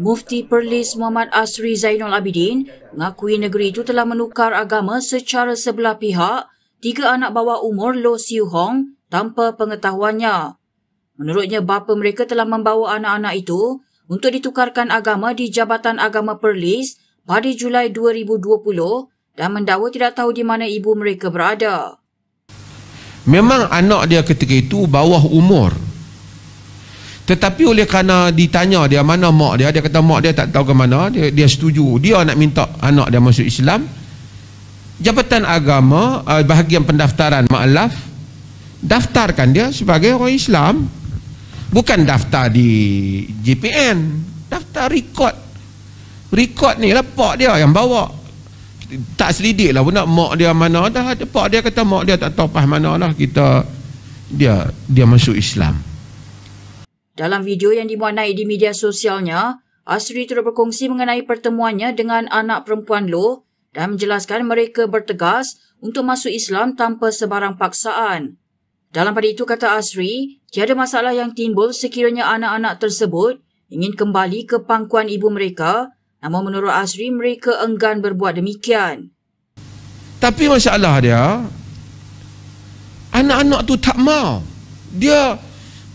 Mufti Perlis Muhammad Asri Zainul Abidin mengakui negeri itu telah menukar agama secara sebelah pihak tiga anak bawah umur Lo Siu Hong tanpa pengetahuannya. Menurutnya, bapa mereka telah membawa anak-anak itu untuk ditukarkan agama di Jabatan Agama Perlis pada Julai 2020 dan mendakwa tidak tahu di mana ibu mereka berada. Memang anak dia ketika itu bawah umur. Tetapi oleh kerana ditanya dia mana mak dia, dia kata mak dia tak tahu ke mana, dia, dia setuju. Dia nak minta anak dia masuk Islam. Jabatan Agama, uh, bahagian pendaftaran ma'alaf, daftarkan dia sebagai orang Islam. Bukan daftar di JPN, daftar rekod. Rekod ni lah pak dia yang bawa. Tak selidik lah nak mak dia mana dah. Pak dia kata mak dia tak tahu pas mana lah kita dia dia masuk Islam. Dalam video yang dimuat naik di media sosialnya, Asri turut berkongsi mengenai pertemuannya dengan anak perempuan Lo dan menjelaskan mereka bertegas untuk masuk Islam tanpa sebarang paksaan. Dalam pada itu kata Asri, tiada masalah yang timbul sekiranya anak-anak tersebut ingin kembali ke pangkuan ibu mereka, namun menurut Asri mereka enggan berbuat demikian. Tapi masalah dia, anak-anak tu tak mau. Dia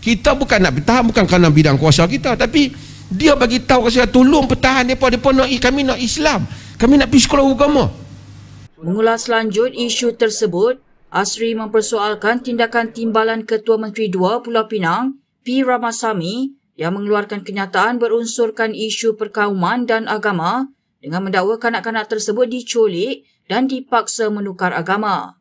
kita bukan nak bertahan bukan kerana bidang kuasa kita tapi dia bagi tahu saya tolong bertahan depa depa nak kami nak Islam. Kami nak pergi sekolah agama. Mengulas lanjut isu tersebut Asri mempersoalkan tindakan timbalan Ketua Menteri Dua Pulau Pinang P. Ramasamy yang mengeluarkan kenyataan berunsurkan isu perkauman dan agama dengan mendakwa kanak-kanak tersebut diculik dan dipaksa menukar agama.